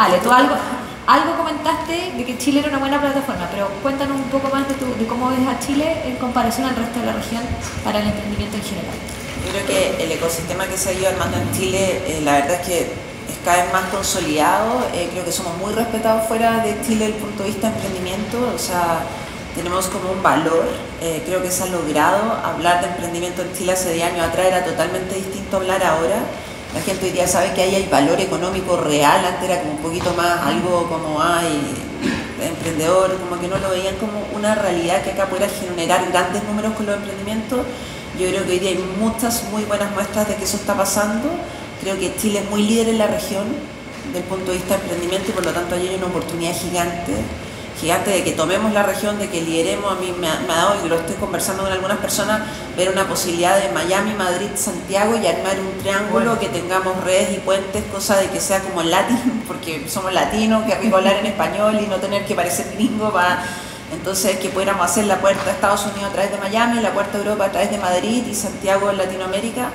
Ale, tú algo, algo comentaste de que Chile era una buena plataforma, pero cuéntanos un poco más de, tu, de cómo ves a Chile en comparación al resto de la región para el emprendimiento en general. Yo creo que el ecosistema que se ha ido armando en Chile, eh, la verdad es que es cada vez más consolidado. Eh, creo que somos muy respetados fuera de Chile desde el punto de vista de emprendimiento. O sea, tenemos como un valor. Eh, creo que se ha logrado. Hablar de emprendimiento en Chile hace 10 años atrás era totalmente distinto a hablar ahora. La gente hoy día sabe que ahí hay valor económico real. Antes era como un poquito más algo como hay emprendedor, como que no lo veían como una realidad que acá pudiera generar grandes números con los emprendimientos. Yo creo que hoy día hay muchas muy buenas muestras de que eso está pasando. Creo que Chile es muy líder en la región desde el punto de vista de emprendimiento y por lo tanto hay una oportunidad gigante, gigante de que tomemos la región, de que lideremos. A mí me ha, me ha dado, y lo estoy conversando con algunas personas, ver una posibilidad de Miami, Madrid, Santiago y armar un triángulo, que tengamos redes y puentes, cosa de que sea como latín, porque somos latinos, que rico hablar en español y no tener que parecer gringo para entonces, que pudiéramos hacer la puerta a Estados Unidos a través de Miami, la puerta a Europa a través de Madrid y Santiago en Latinoamérica.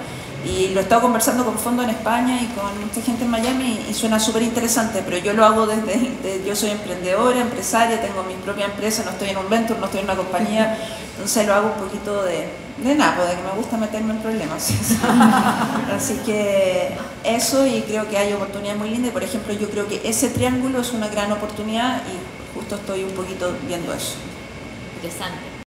Y lo he estado conversando con Fondo en España y con mucha gente en Miami y suena súper interesante, pero yo lo hago desde, desde, yo soy emprendedora, empresaria, tengo mi propia empresa, no estoy en un venture, no estoy en una compañía, entonces lo hago un poquito de, de nada, pues, de que me gusta meterme en problemas. Así que eso y creo que hay oportunidades muy lindas. Por ejemplo, yo creo que ese triángulo es una gran oportunidad y justo estoy un poquito viendo eso. Interesante.